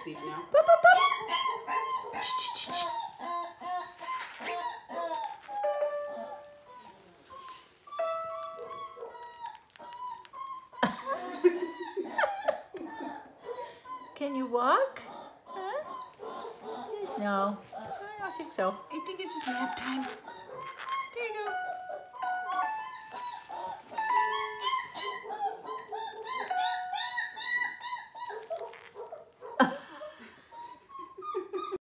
asleep now. Boop, boop, boop. Ch, ch, ch. Can you walk? Huh? No, I don't think so. I think it's just nap time.